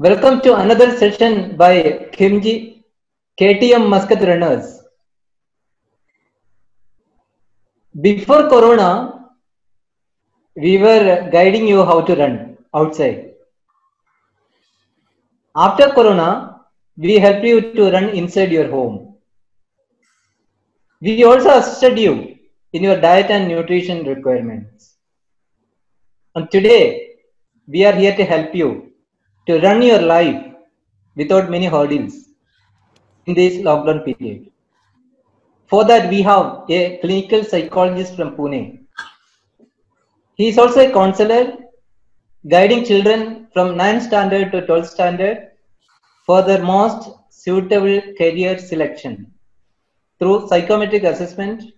Welcome to another session by Kimji KTM Muscat Runners. Before Corona, we were guiding you how to run outside. After Corona, we help you to run inside your home. We also assisted you in your diet and nutrition requirements. And today, we are here to help you to run your life without many hurdles in this lockdown period. For that, we have a clinical psychologist from Pune. He is also a counselor guiding children from 9th standard to 12th standard for their most suitable career selection through psychometric assessment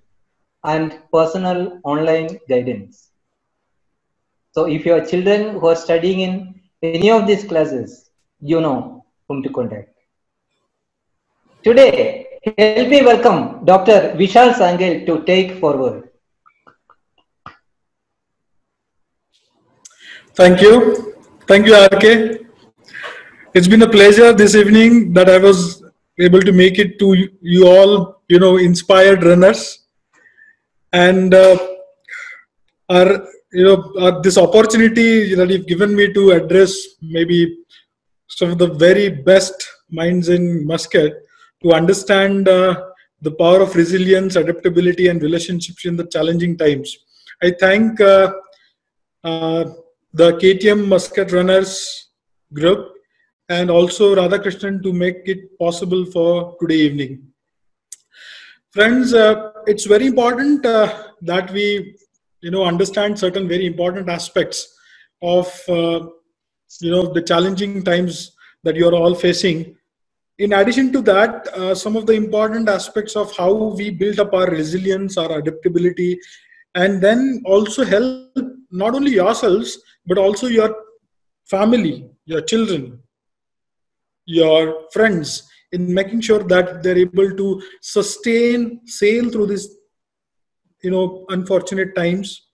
and personal online guidance. So if your children who are studying in any of these classes, you know whom to contact. Today, help me welcome Dr. Vishal Sangale to take forward. Thank you. Thank you, RK. It's been a pleasure this evening that I was able to make it to you all, you know, inspired runners. And uh, our, you know, uh, this opportunity that you've given me to address maybe some of the very best minds in Muscat to understand uh, the power of resilience, adaptability, and relationships in the challenging times. I thank uh, uh, the KTM Muscat Runners group and also Radhakrishnan to make it possible for today evening. Friends, uh, it's very important uh, that we, you know, understand certain very important aspects of, uh, you know, the challenging times that you're all facing. In addition to that, uh, some of the important aspects of how we build up our resilience, our adaptability, and then also help not only yourselves but also your family, your children, your friends in making sure that they're able to sustain, sail through this, you know, unfortunate times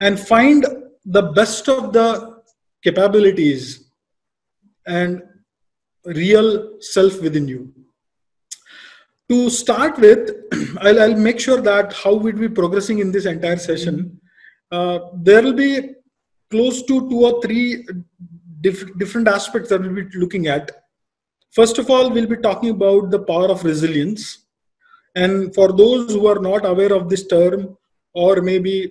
and find the best of the capabilities and real self within you. To start with, I'll, I'll make sure that how we'll be progressing in this entire session. Uh, there will be close to two or three diff- different aspects that we'll be looking at. First of all, we'll be talking about the power of resilience. And for those who are not aware of this term or maybe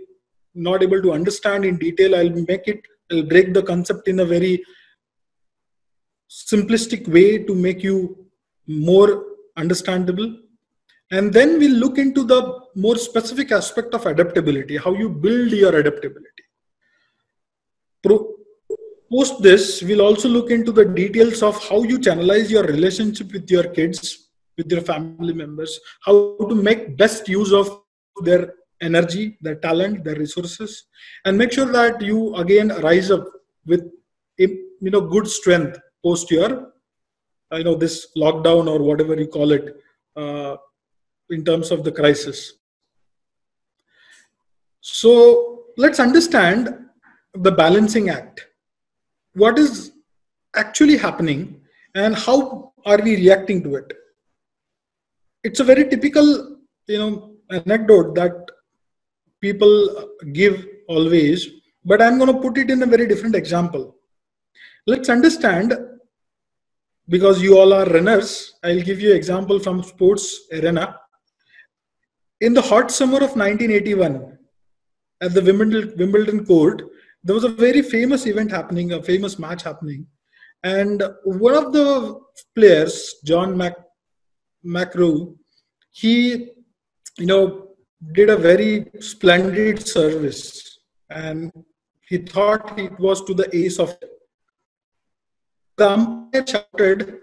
not able to understand in detail, I'll make it, I'll break the concept in a very simplistic way to make you more understandable. And then we'll look into the more specific aspect of adaptability, how you build your adaptability. Pro- post this, we'll also look into the details of how you channelize your relationship with your kids, with their family members, how to make best use of their energy, their talent, their resources, and make sure that you again rise up with you know good strength post your you know this lockdown or whatever you call it uh, in terms of the crisis. So let's understand the balancing act. What is actually happening and how are we reacting to it? It's a very typical, you know, anecdote that people give always, but I'm going to put it in a very different example. Let's understand because you all are runners. I'll give you example from sports arena. In the hot summer of 1981, at the Wimbledon, Wimbledon court, there was a very famous event happening, a famous match happening. And one of the players, John Mac, McEnroe, he, you know, did a very splendid service. And he thought it was to the ace of the umpire shouted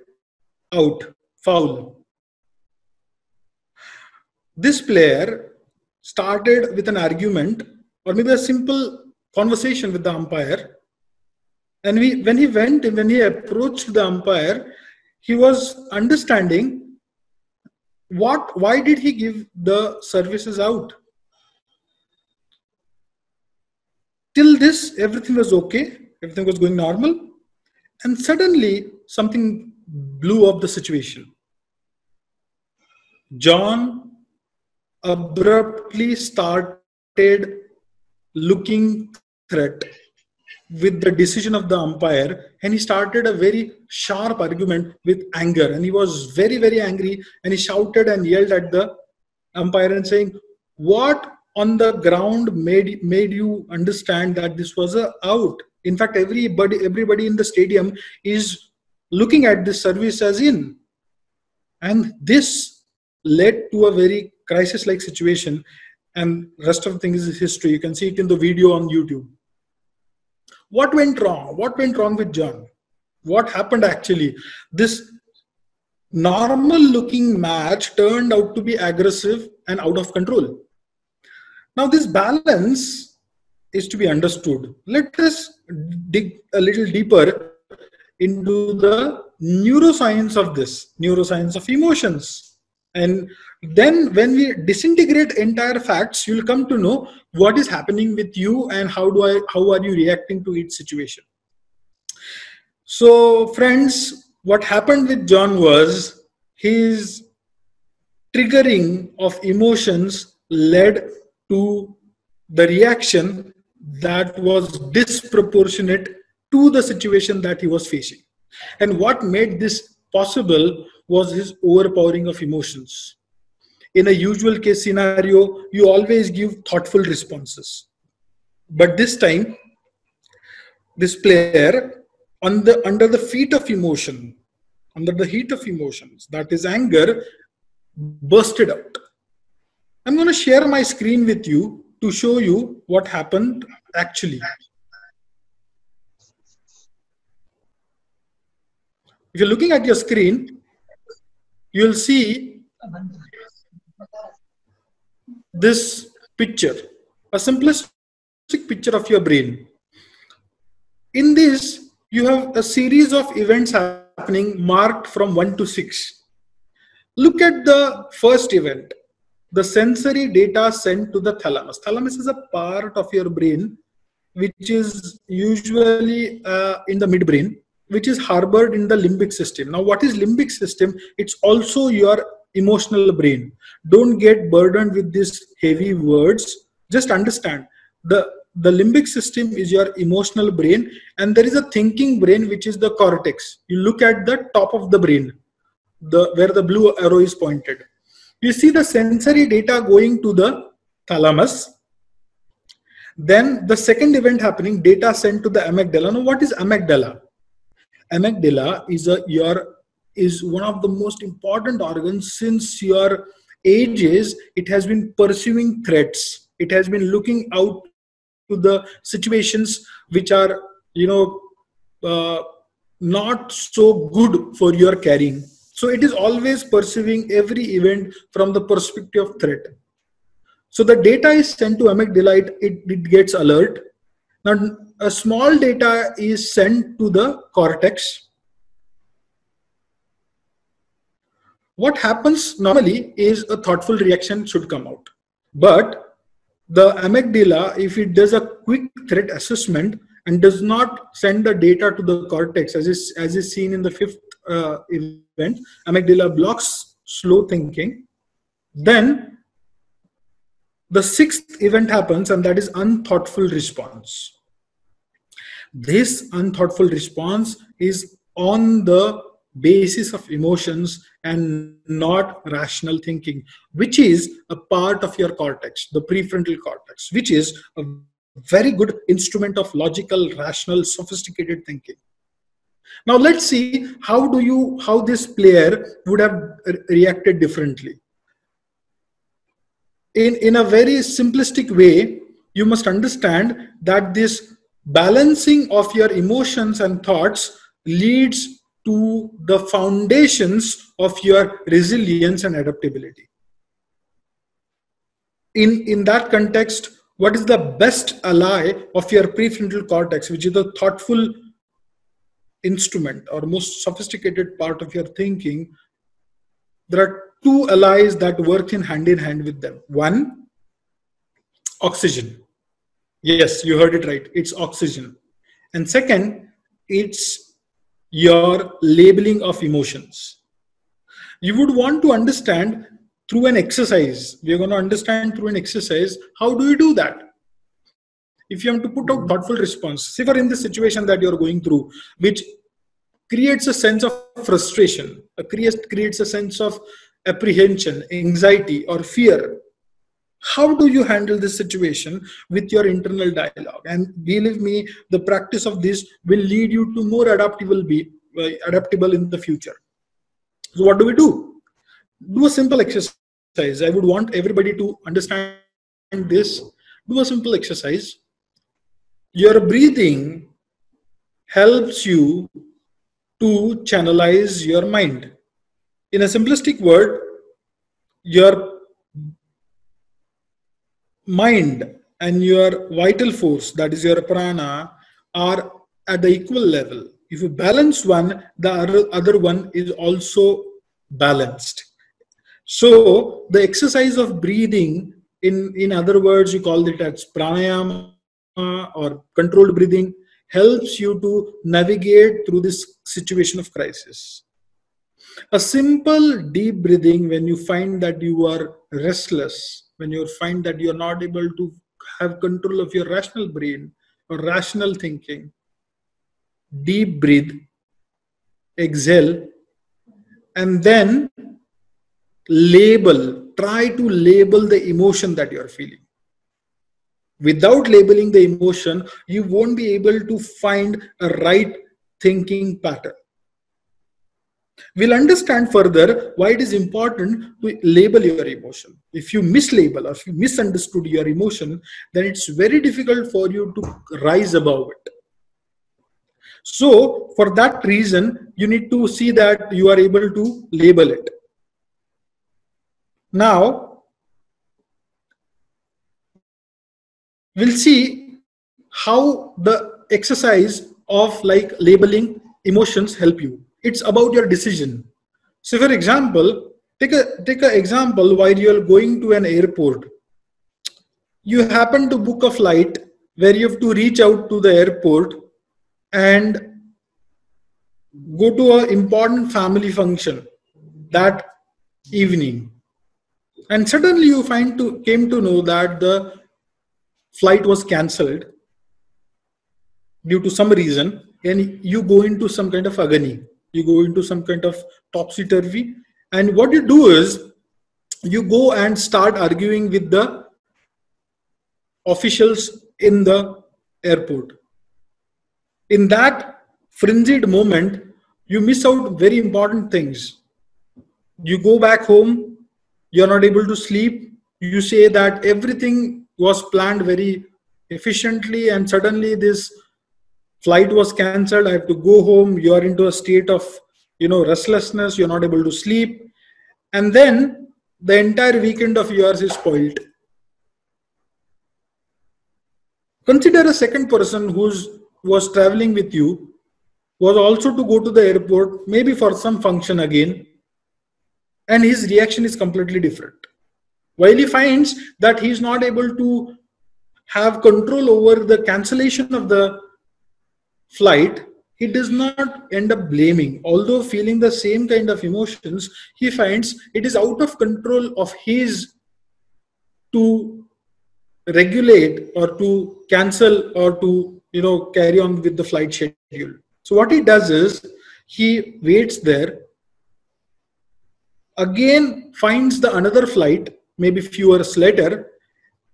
out, foul. This player started with an argument or maybe a simple conversation with the umpire. And we, when he went, when he approached the umpire, he was understanding what, why did he give the services out? Till this, everything was okay, everything was going normal. And suddenly, something blew up the situation. John abruptly started looking threat with the decision of the umpire and he started a very sharp argument with anger. And he was very very angry and he shouted and yelled at the umpire and saying what on the ground made made you understand that this was a out? In fact everybody everybody in the stadium is looking at this service as in. And this led to a very crisis like situation and rest of the thing is history. You can see it in the video on youtube what went wrong? What went wrong with john? What happened actually? This normal looking match turned out to be aggressive and out of control. Now this balance is to be understood. Let us dig a little deeper into the neuroscience of this neuroscience of emotions. And then when we disintegrate entire facts you'll come to know what is happening with you and how do i how are you reacting to each situation. So friends what happened with john was his triggering of emotions led to the reaction that was disproportionate to the situation that he was facing. And what made this possible was his overpowering of emotions in a usual case scenario, you always give thoughtful responses. But this time, this player, on the, under the feet of emotion, under the heat of emotions, that is anger, bursted out. I'm going to share my screen with you to show you what happened actually. If you're looking at your screen, you'll see this picture, a simplistic picture of your brain. In this, you have a series of events happening marked from 1 to 6. Look at the first event, the sensory data sent to the thalamus. Thalamus is a part of your brain which is usually uh, in the midbrain, which is harbored in the limbic system. Now, what is limbic system? It's also your emotional brain. Don't get burdened with these heavy words. Just understand the the limbic system is your emotional brain and there is a thinking brain which is the cortex. You look at the top of the brain the where the blue arrow is pointed. You see the sensory data going to the thalamus. Then the second event happening data sent to the amygdala. Now what is amygdala? Amygdala is a your is one of the most important organs since your ages. It has been pursuing threats. It has been looking out to the situations which are you know uh, not so good for your carrying so it is always pursuing every event from the perspective of threat. So the data is sent to amygdala it, it gets alert. Now a small data is sent to the cortex what happens normally is a thoughtful reaction should come out. But the amygdala, if it does a quick threat assessment and does not send the data to the cortex, as is, as is seen in the fifth uh, event, amygdala blocks slow thinking, then the sixth event happens and that is unthoughtful response. This unthoughtful response is on the basis of emotions and not rational thinking, which is a part of your cortex, the prefrontal cortex, which is a very good instrument of logical, rational, sophisticated thinking. Now let's see how do you how this player would have reacted differently. In in a very simplistic way, you must understand that this balancing of your emotions and thoughts leads to the foundations of your resilience and adaptability. In, in that context, what is the best ally of your prefrontal cortex, which is the thoughtful instrument or most sophisticated part of your thinking? There are two allies that work in hand in hand with them. One, oxygen. Yes, you heard it right. It's oxygen. And second, it's your labeling of emotions. You would want to understand through an exercise. We're going to understand through an exercise how do you do that? If you have to put out thoughtful response, say for in the situation that you're going through, which creates a sense of frustration, creates, creates a sense of apprehension, anxiety, or fear. How do you handle this situation with your internal dialogue? And believe me, the practice of this will lead you to more adaptable, be uh, adaptable in the future. So, what do we do? Do a simple exercise. I would want everybody to understand this. Do a simple exercise. Your breathing helps you to channelize your mind. In a simplistic word, your mind and your vital force, that is your prana, are at the equal level. If you balance one, the other one is also balanced. So the exercise of breathing, in, in other words, you call it as pranayama or controlled breathing, helps you to navigate through this situation of crisis. A simple deep breathing when you find that you are restless, when you find that you're not able to have control of your rational brain or rational thinking, deep breathe, exhale, and then label, try to label the emotion that you're feeling. Without labeling the emotion you won't be able to find a right thinking pattern we'll understand further why it is important to label your emotion. If you mislabel or if you misunderstood your emotion then it's very difficult for you to rise above it. So for that reason you need to see that you are able to label it. Now we'll see how the exercise of like labeling emotions help you it's about your decision. So for example take a take an example while you're going to an airport. You happen to book a flight where you have to reach out to the airport and go to an important family function that evening. And suddenly you find to came to know that the flight was cancelled due to some reason and you go into some kind of agony you go into some kind of topsy-turvy. And what you do is you go and start arguing with the officials in the airport. In that frenzied moment you miss out very important things. You go back home you're not able to sleep. You say that everything was planned very efficiently and suddenly this flight was cancelled. I have to go home. You are into a state of you know restlessness. You're not able to sleep. And then the entire weekend of yours is spoiled consider a second person who's was traveling with you was also to go to the airport maybe for some function again and his reaction is completely different. While he finds that he is not able to have control over the cancellation of the flight he does not end up blaming. Although feeling the same kind of emotions he finds it is out of control of his to regulate or to cancel or to you know carry on with the flight schedule. So what he does is he waits there again finds the another flight maybe few hours later,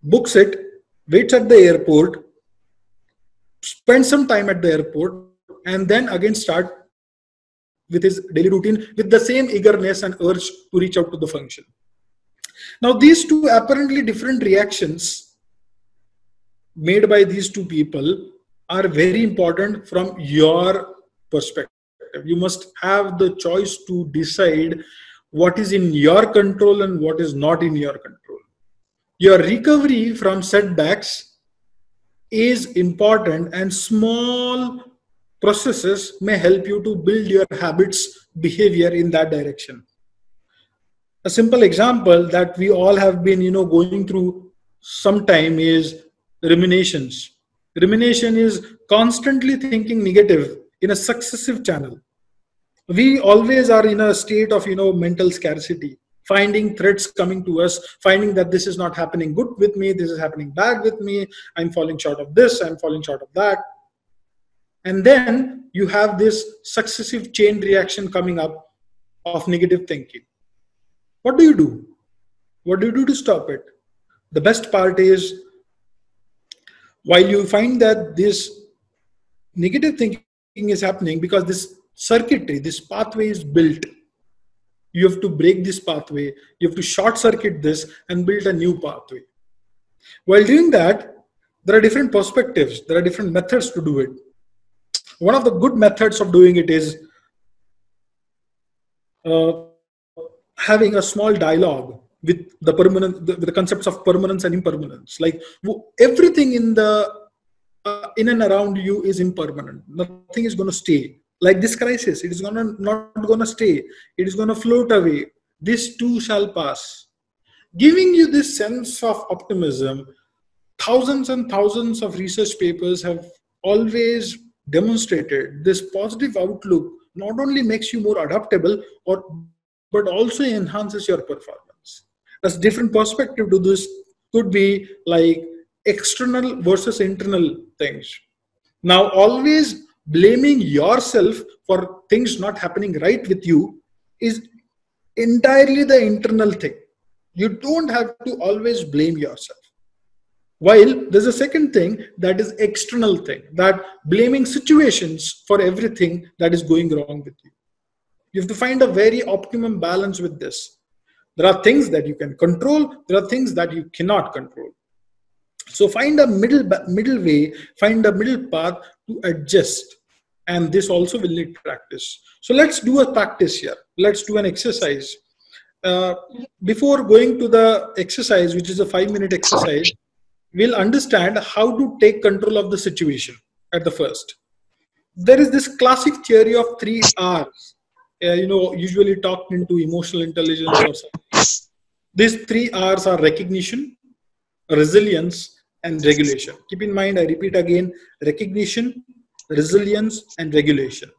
books it, waits at the airport, spends some time at the airport, and then again start with his daily routine with the same eagerness and urge to reach out to the function. Now, these two apparently different reactions made by these two people are very important from your perspective. You must have the choice to decide what is in your control and what is not in your control. Your recovery from setbacks is important, and small processes may help you to build your habits, behavior in that direction. A simple example that we all have been, you know, going through sometime is ruminations. Rumination is constantly thinking negative in a successive channel we always are in a state of you know mental scarcity finding threats coming to us finding that this is not happening good with me this is happening bad with me i'm falling short of this i'm falling short of that. And then you have this successive chain reaction coming up of negative thinking. What do you do? What do you do to stop it? The best part is while you find that this negative thinking is happening because this circuitry, this pathway is built. You have to break this pathway, you have to short circuit this and build a new pathway. While doing that, there are different perspectives, there are different methods to do it. One of the good methods of doing it is uh, having a small dialogue with the permanent with the concepts of permanence and impermanence. Like everything in the uh, in and around you is impermanent. Nothing is going to stay like this crisis it is gonna not gonna stay. It is gonna float away. This too shall pass. Giving you this sense of optimism thousands and thousands of research papers have always demonstrated this positive outlook not only makes you more adaptable or but also enhances your performance. A different perspective to this could be like external versus internal things. Now always blaming yourself for things not happening right with you is entirely the internal thing. You don't have to always blame yourself. While there's a second thing that is external thing, that blaming situations for everything that is going wrong with you. You have to find a very optimum balance with this. There are things that you can control, there are things that you cannot control. So find a middle middle way, find a middle path to adjust and this also will need practice. So let's do a practice here. Let's do an exercise. Uh, before going to the exercise which is a five minute exercise we'll understand how to take control of the situation at the first. There is this classic theory of three r's. Uh, you know usually talked into emotional intelligence or something. These three r's are recognition resilience and regulation. Keep in mind i repeat again recognition resilience, and regulation.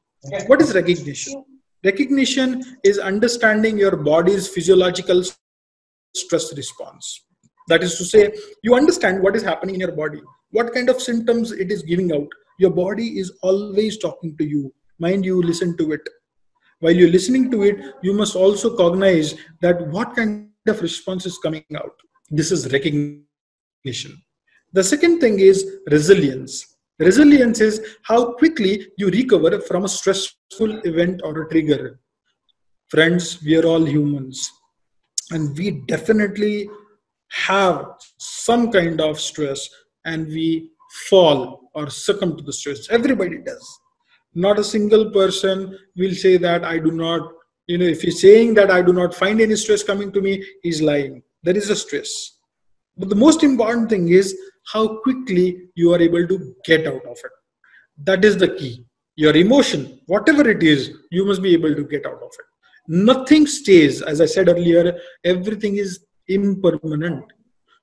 What is recognition? Recognition is understanding your body's physiological stress response. That is to say, you understand what is happening in your body, what kind of symptoms it is giving out. Your body is always talking to you. Mind you, listen to it. While you're listening to it, you must also cognize that what kind of response is coming out. This is recognition. The second thing is resilience Resilience is how quickly you recover from a stressful event or a trigger. Friends, we are all humans and we definitely have some kind of stress and we fall or succumb to the stress. Everybody does. Not a single person will say that I do not, you know, if he's saying that I do not find any stress coming to me, he's lying. There is a stress. But the most important thing is how quickly you are able to get out of it. That is the key. Your emotion, whatever it is, you must be able to get out of it. Nothing stays. As I said earlier, everything is impermanent.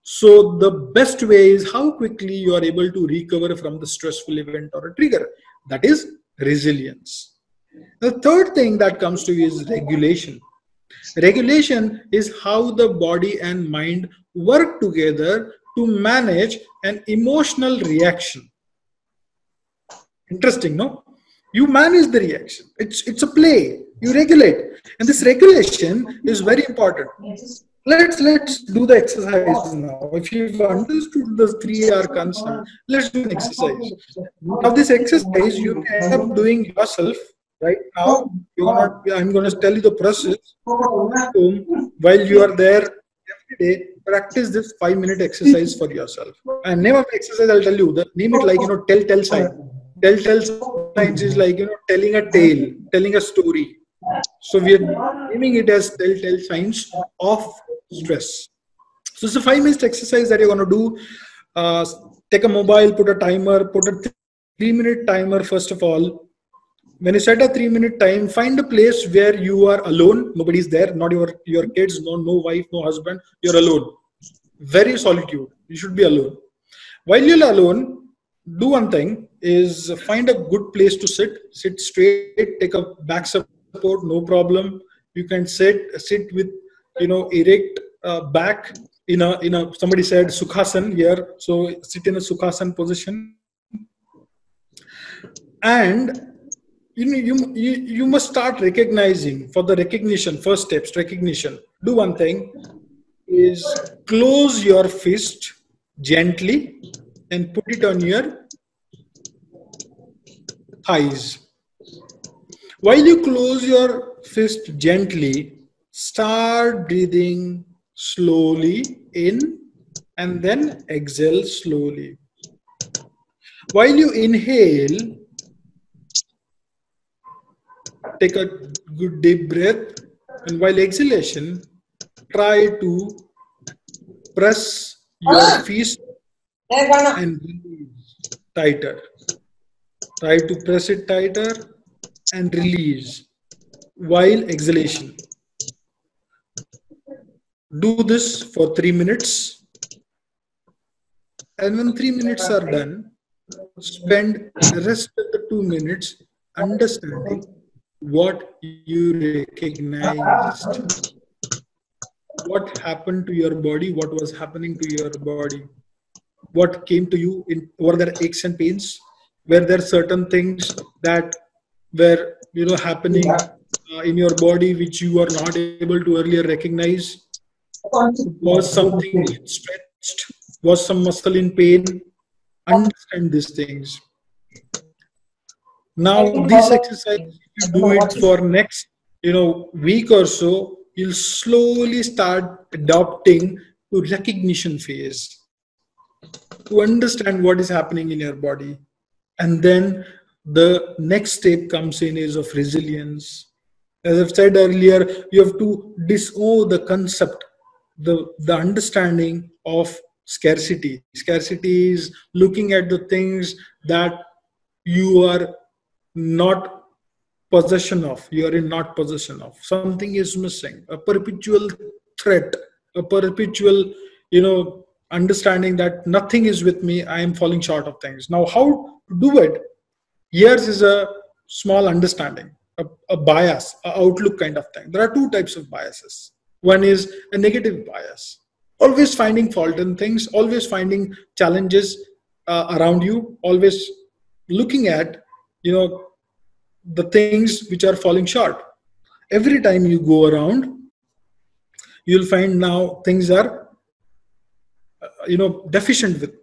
So the best way is how quickly you are able to recover from the stressful event or a trigger. That is resilience. The third thing that comes to you is regulation. Regulation is how the body and mind work together to manage an emotional reaction. Interesting, no? You manage the reaction. It's it's a play. You regulate, and this regulation is very important. Let's let's do the exercise now. If you've understood the three R concept, let's do an exercise. Now, this exercise you can end up doing yourself right now. You're not. I'm going to tell you the process. While you are there every day, practice this five minute exercise for yourself. And name of the exercise, I'll tell you. The name it like you know, tell tell sign. Tell tell signs is like you know, telling a tale, telling a story. So we are naming it as tell tell signs of stress. So it's a five minute exercise that you're going to do. Uh, take a mobile, put a timer, put a three minute timer first of all when you set a three minute time find a place where you are alone. Nobody's there. Not your your kids no no wife no husband. You're alone. Very solitude. You should be alone. While you're alone do one thing is find a good place to sit. Sit straight take a back support no problem. You can sit sit with you know erect uh, back in a in a somebody said sukhasan here. So sit in a sukhasan position. And you know you, you you must start recognizing for the recognition first steps recognition. Do one thing is close your fist gently and put it on your thighs. While you close your fist gently start breathing slowly in and then exhale slowly. While you inhale take a good deep breath and while exhalation try to press your ah. fist and release tighter. Try to press it tighter and release while exhalation. Do this for 3 minutes. And when 3 minutes are done spend the rest of the 2 minutes understanding what you recognized what happened to your body what was happening to your body what came to you in were there aches and pains? Were there certain things that were you know happening uh, in your body which you were not able to earlier recognize? Was something stretched? Was some muscle in pain? Understand these things. Now this exercise you do it for next you know week or so you'll slowly start adopting to recognition phase. To understand what is happening in your body. And then the next step comes in is of resilience. As i've said earlier you have to disown the concept the the understanding of scarcity. Scarcity is looking at the things that you are not possession of you are in not possession of. Something is missing a perpetual threat a perpetual you know understanding that nothing is with me i am falling short of things. Now how to do it? Yours is a small understanding a, a bias a outlook kind of thing. There are two types of biases. One is a negative bias. Always finding fault in things always finding challenges uh, around you always looking at you know the things which are falling short. Every time you go around you'll find now things are uh, you know deficient with.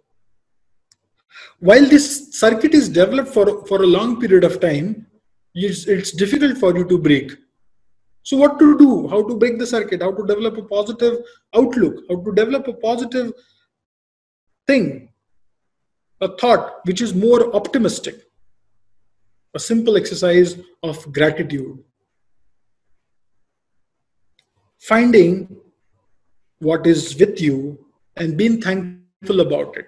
While this circuit is developed for for a long period of time it's, it's difficult for you to break. So what to do? How to break the circuit? How to develop a positive outlook? How to develop a positive thing? A thought which is more optimistic a simple exercise of gratitude. Finding what is with you and being thankful about it.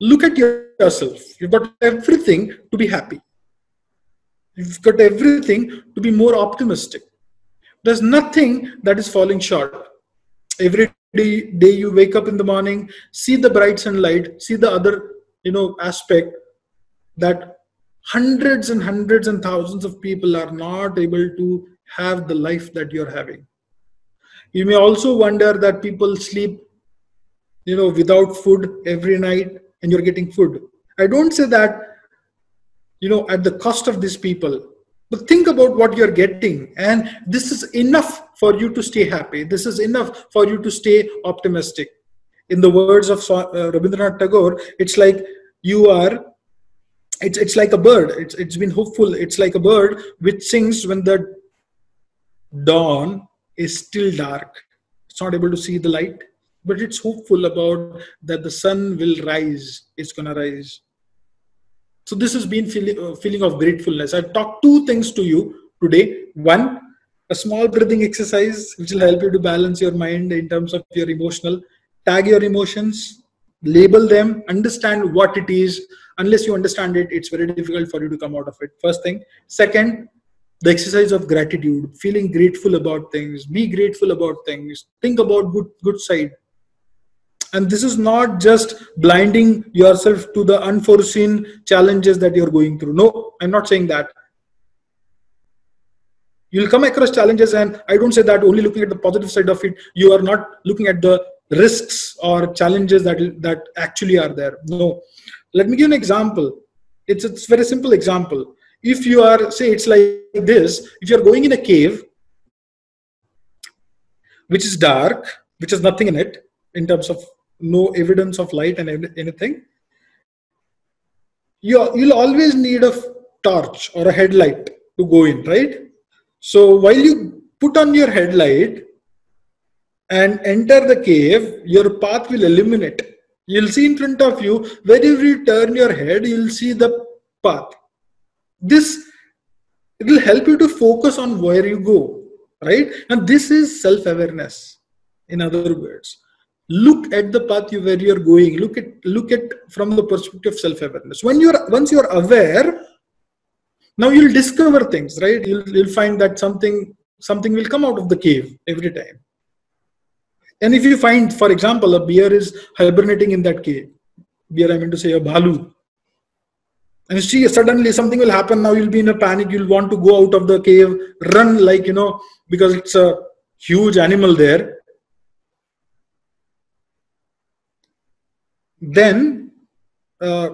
Look at yourself. You've got everything to be happy. You've got everything to be more optimistic. There's nothing that is falling short. Every day, you wake up in the morning, see the bright sunlight, see the other, you know, aspect that hundreds and hundreds and thousands of people are not able to have the life that you're having. You may also wonder that people sleep you know without food every night and you're getting food. I don't say that you know at the cost of these people but think about what you're getting and this is enough for you to stay happy. This is enough for you to stay optimistic. In the words of uh, rabindranath tagore it's like you are it's it's like a bird. It's it's been hopeful. It's like a bird which sings when the dawn is still dark. It's not able to see the light but it's hopeful about that the sun will rise it's going to rise. So this has been feeling, uh, feeling of gratefulness. I talked two things to you today. One a small breathing exercise which will help you to balance your mind in terms of your emotional tag your emotions label them understand what it is. Unless you understand it it's very difficult for you to come out of it. First thing. Second the exercise of gratitude. Feeling grateful about things. Be grateful about things. Think about good good side. And this is not just blinding yourself to the unforeseen challenges that you're going through. No i'm not saying that. You'll come across challenges and i don't say that only looking at the positive side of it. You are not looking at the risks or challenges that that actually are there. No. Let me give an example. It's a very simple example. If you are say it's like this. If you're going in a cave which is dark which has nothing in it in terms of no evidence of light and anything you you'll always need a torch or a headlight to go in right? So while you put on your headlight and enter the cave your path will illuminate. You'll see in front of you wherever you turn your head you'll see the path. This it will help you to focus on where you go right? And this is self-awareness in other words. Look at the path you, where you're going. Look at look at from the perspective of self-awareness. When you're once you're aware now you'll discover things right? You'll, you'll find that something something will come out of the cave every time and if you find for example a bear is hibernating in that cave bear i mean to say a bhalu and see suddenly something will happen now you'll be in a panic you'll want to go out of the cave run like you know because it's a huge animal there. Then uh,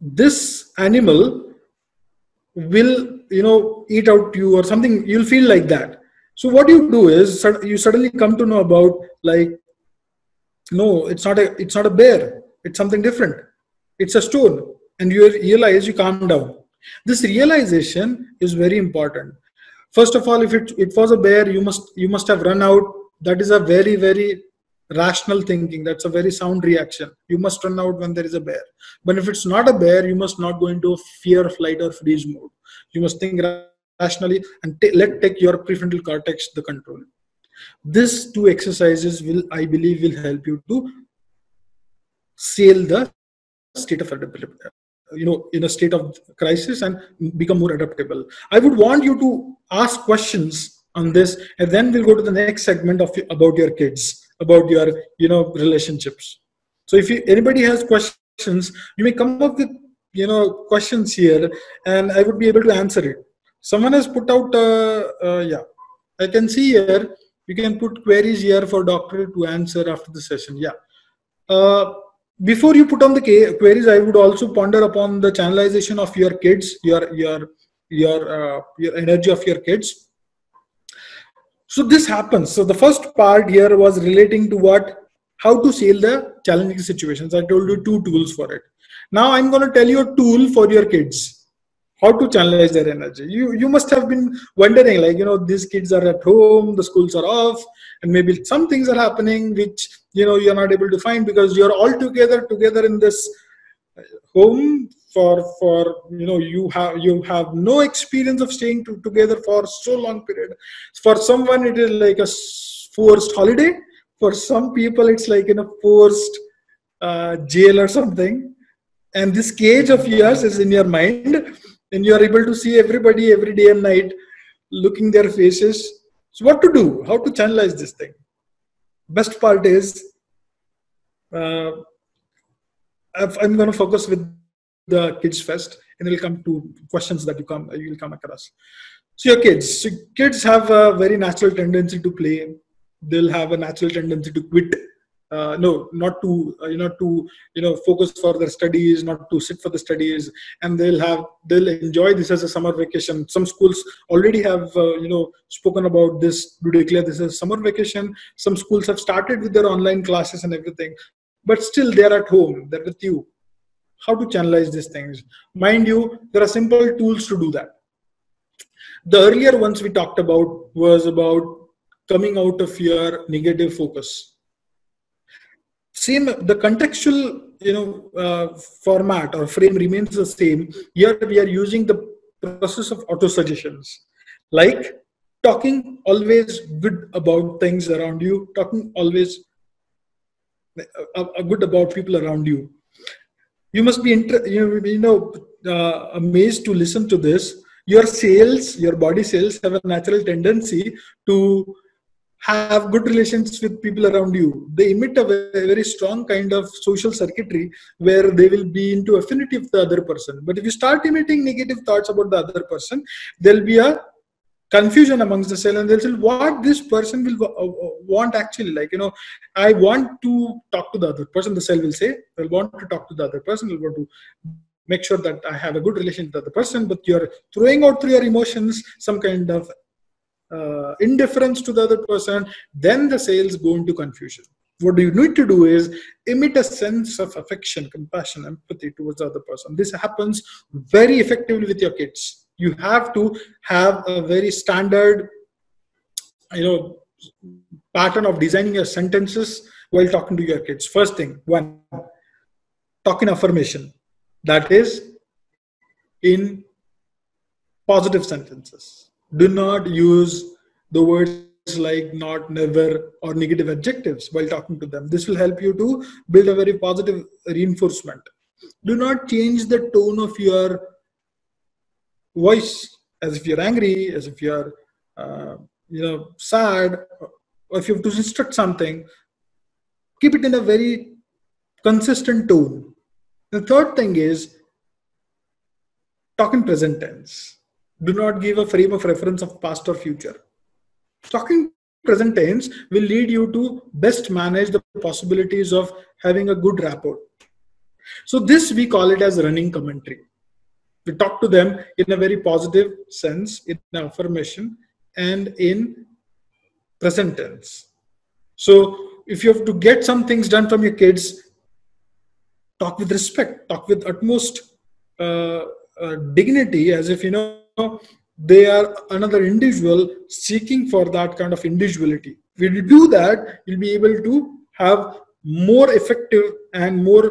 this animal will you know eat out you or something you'll feel like that so what you do is you suddenly come to know about like no it's not a it's not a bear. It's something different. It's a stone. And you realize you calm down. This realization is very important. First of all if it, it was a bear you must you must have run out. That is a very very rational thinking. That's a very sound reaction. You must run out when there is a bear. But if it's not a bear you must not go into fear flight or freeze mode. You must think rationally and let take your prefrontal cortex the control. This two exercises will i believe will help you to sail the state of uh, you know in a state of crisis and become more adaptable. I would want you to ask questions on this and then we'll go to the next segment of about your kids about your you know relationships. So if you, anybody has questions you may come up with you know questions here and i would be able to answer it someone has put out uh, uh, yeah. I can see here you can put queries here for doctor to answer after the session yeah. Uh, before you put on the queries i would also ponder upon the channelization of your kids your your your uh, your energy of your kids. So this happens. So the first part here was relating to what how to sail the challenging situations. I told you two tools for it. Now i'm going to tell you a tool for your kids how to channelize their energy. You you must have been wondering like you know these kids are at home the schools are off and maybe some things are happening which you know you're not able to find because you're all together together in this home for for you know you have you have no experience of staying to, together for so long period. For someone it is like a forced holiday. For some people it's like in a forced uh, jail or something. And this cage of yours is in your mind and you are able to see everybody every day and night looking their faces. So what to do? How to channelize this thing? Best part is uh, i'm going to focus with the kids first and it'll come to questions that you come you'll come across. So your kids so kids have a very natural tendency to play. They'll have a natural tendency to quit uh, no not to uh, you know to you know focus for their studies not to sit for the studies. And they'll have they'll enjoy this as a summer vacation. Some schools already have uh, you know spoken about this to declare this as summer vacation. Some schools have started with their online classes and everything but still they're at home. They're with you. How to channelize these things? Mind you there are simple tools to do that. The earlier ones we talked about was about coming out of your negative focus same the contextual you know uh, format or frame remains the same. Here we are using the process of auto suggestions like talking always good about things around you talking always uh, uh, good about people around you. You must be inter- you, know uh, amazed to listen to this. Your cells your body cells have a natural tendency to have good relations with people around you. They emit a very, strong kind of social circuitry where they will be into affinity with the other person. But if you start emitting negative thoughts about the other person, there'll be a confusion amongst the cell and they'll say what this person will uh, uh, want actually like you know i want to talk to the other person the cell will say "I'll want to talk to the other person they'll want to make sure that i have a good relation with the other person but you're throwing out through your emotions some kind of uh, indifference to the other person then the sales go into confusion. What you need to do is emit a sense of affection compassion empathy towards the other person. This happens very effectively with your kids. You have to have a very standard you know pattern of designing your sentences while talking to your kids. First thing one talk in affirmation. That is in positive sentences do not use the words like not never or negative adjectives while talking to them this will help you to build a very positive reinforcement do not change the tone of your voice as if you're angry, as if you're uh, you know sad, or if you have to instruct something, keep it in a very consistent tone. The third thing is talk in present tense. Do not give a frame of reference of past or future. Talking present tense will lead you to best manage the possibilities of having a good rapport. So this we call it as running commentary we talk to them in a very positive sense in affirmation and in present tense so if you have to get some things done from your kids talk with respect talk with utmost uh, uh, dignity as if you know they are another individual seeking for that kind of individuality. When you do that you'll be able to have more effective and more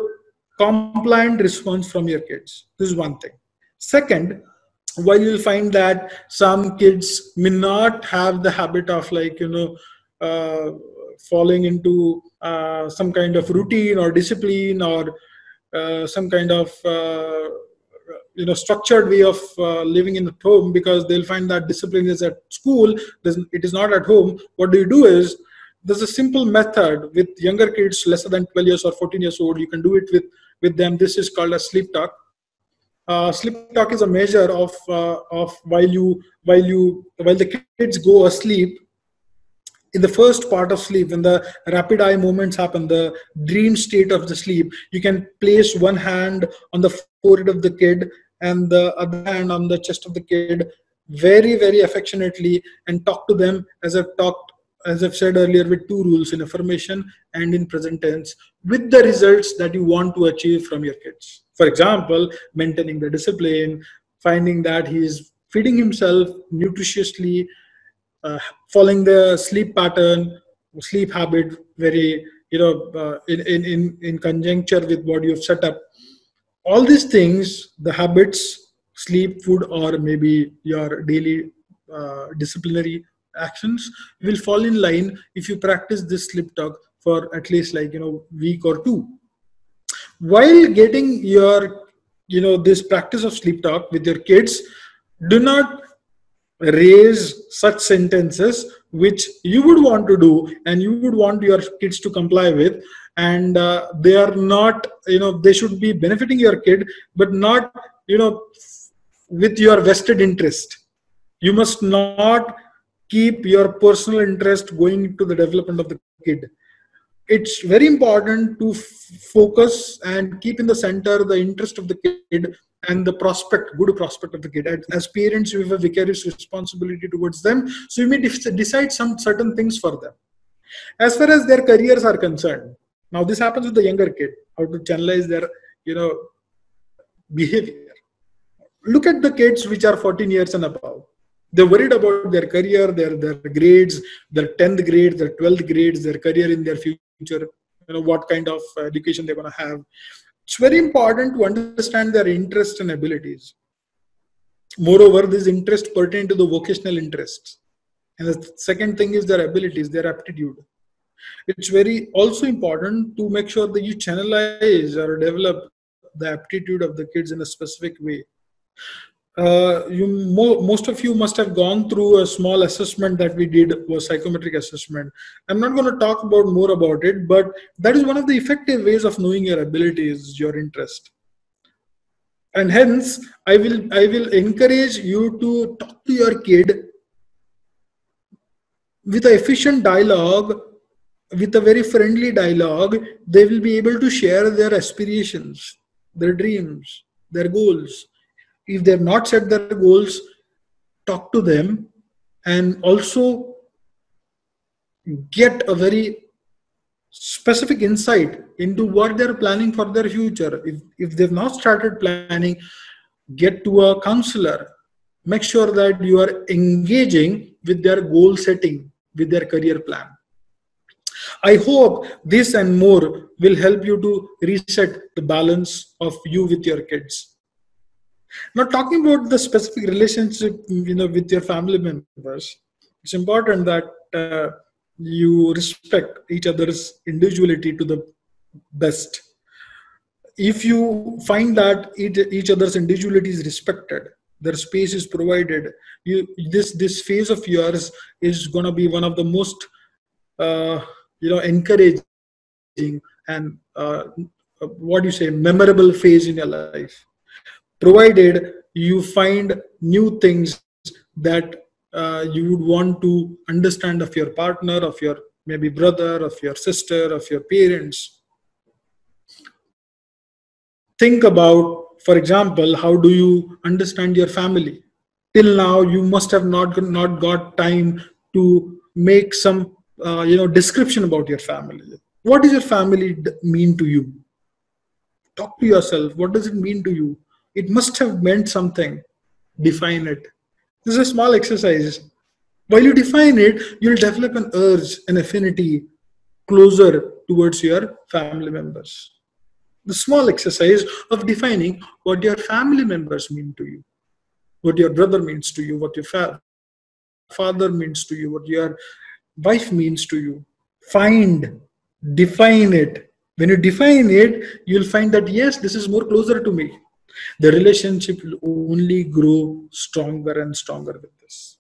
compliant response from your kids. This is one thing. Second, while you'll find that some kids may not have the habit of like, you know, uh, falling into uh, some kind of routine or discipline or uh, some kind of uh, you know structured way of uh, living in the home because they'll find that discipline is at school it is not at home. What do you do is there's a simple method with younger kids lesser than 12 years or 14 years old you can do it with with them. This is called a sleep talk. Uh, sleep talk is a measure of uh, of while you while you while the kids go asleep in the first part of sleep when the rapid eye movements happen the dream state of the sleep you can place one hand on the forehead of the kid and the other hand on the chest of the kid very very affectionately and talk to them as i've talked as i've said earlier with two rules in affirmation and in present tense with the results that you want to achieve from your kids. For example, maintaining the discipline, finding that he's feeding himself nutritiously, uh, following the sleep pattern, sleep habit, very you know uh, in, in in conjuncture with what you've set up. All these things, the habits, sleep, food, or maybe your daily uh, disciplinary actions will fall in line if you practice this sleep talk for at least like you know week or two while getting your you know this practice of sleep talk with your kids do not raise such sentences which you would want to do and you would want your kids to comply with. And uh, they are not you know they should be benefiting your kid but not you know with your vested interest. You must not keep your personal interest going to the development of the kid it's very important to focus and keep in the center the interest of the kid and the prospect, good prospect of the kid. As parents, we have a vicarious responsibility towards them. So you may de- decide some certain things for them. As far as their careers are concerned, now this happens with the younger kid, how to channelize their, you know, behavior. Look at the kids which are 14 years and above they're worried about their career their their grades their 10th grades their 12th grades their career in their future future you know what kind of education they're going to have. It's very important to understand their interests and abilities. Moreover these interests pertain to the vocational interests. And the second thing is their abilities their aptitude. It's very also important to make sure that you channelize or develop the aptitude of the kids in a specific way uh, you mo- most of you must have gone through a small assessment that we did was psychometric assessment. I'm not going to talk about more about it but that is one of the effective ways of knowing your abilities your interest. And hence i will i will encourage you to talk to your kid with an efficient dialogue with a very friendly dialogue. They will be able to share their aspirations their dreams their goals if they have not set their goals talk to them and also get a very specific insight into what they're planning for their future. If, if they've not started planning get to a counselor. Make sure that you are engaging with their goal setting with their career plan. I hope this and more will help you to reset the balance of you with your kids now talking about the specific relationship you know with your family members it's important that uh, you respect each other's individuality to the best. If you find that each other's individuality is respected their space is provided you this this phase of yours is going to be one of the most uh, you know encouraging and uh, what do you say memorable phase in your life provided you find new things that uh, you would want to understand of your partner of your maybe brother of your sister of your parents. Think about for example how do you understand your family? Till now you must have not not got time to make some uh, you know description about your family. What does your family mean to you? Talk to yourself. What does it mean to you it must have meant something define it this is a small exercise. While you define it, you'll develop an urge, an affinity closer towards your family members. The small exercise of defining what your family members mean to you, what your brother means to you, what your fa- father means to you, what your wife means to you. Find, define it. When you define it, you'll find that yes, this is more closer to me the relationship will only grow stronger and stronger with this.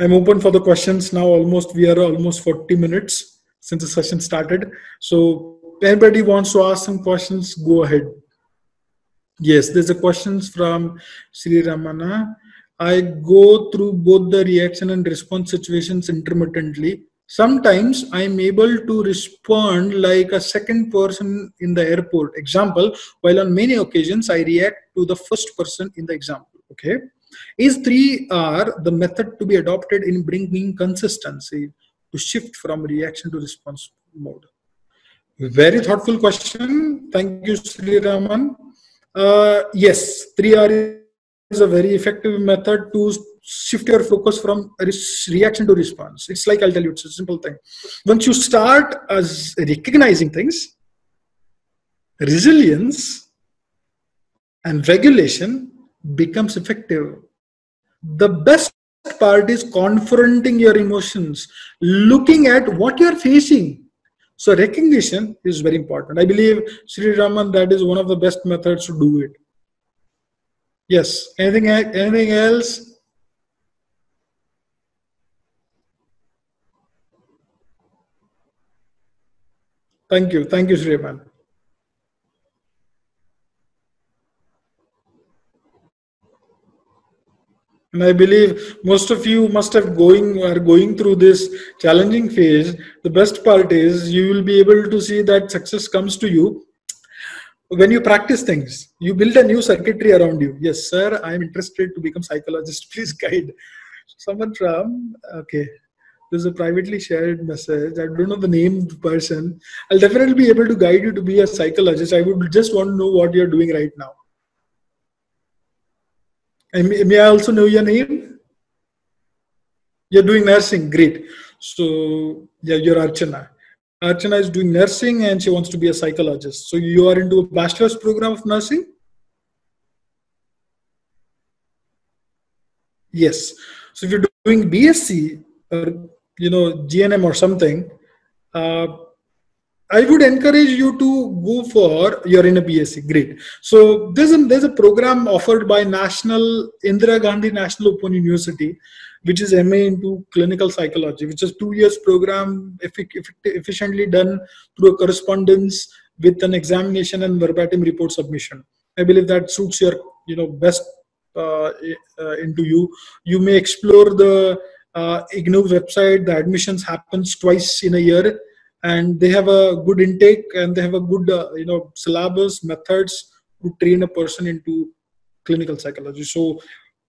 I'm open for the questions now. Almost we are almost 40 minutes since the session started. So anybody wants to ask some questions go ahead. Yes there's a questions from sri ramana. I go through both the reaction and response situations intermittently sometimes i'm able to respond like a second person in the airport. Example while on many occasions i react to the first person in the example okay? Is 3r the method to be adopted in bringing consistency to shift from reaction to response mode? Very thoughtful question. Thank you sri raman uh, yes 3r is a very effective method to shift your focus from reaction to response. It's like I'll tell you, it's a simple thing. Once you start as recognizing things, resilience and regulation becomes effective. The best part is confronting your emotions, looking at what you're facing. So recognition is very important. I believe Sri Raman, that is one of the best methods to do it. Yes. Anything anything else? Thank you. Thank you, Sriman. And I believe most of you must have going are going through this challenging phase. The best part is you will be able to see that success comes to you when you practice things. You build a new circuitry around you. Yes, sir, I am interested to become psychologist. Please guide. Someone from okay there's a privately shared message. I don't know the name of the person. I'll definitely be able to guide you to be a psychologist. I would just want to know what you're doing right now. And may, I also know your name? You're doing nursing. Great. So, yeah, you're Archana. Archana is doing nursing and she wants to be a psychologist. So, you are into a bachelor's program of nursing? Yes. So, if you're doing BSc, or you know gnm or something uh, i would encourage you to go for you're in a bsc great. So there's a there's a program offered by national indira gandhi national open university which is ma into clinical psychology which is two years program efficiently done through a correspondence with an examination and verbatim report submission. I believe that suits your you know best uh, uh, into you. You may explore the uh, IGNOU website. The admissions happens twice in a year, and they have a good intake and they have a good uh, you know syllabus methods to train a person into clinical psychology. So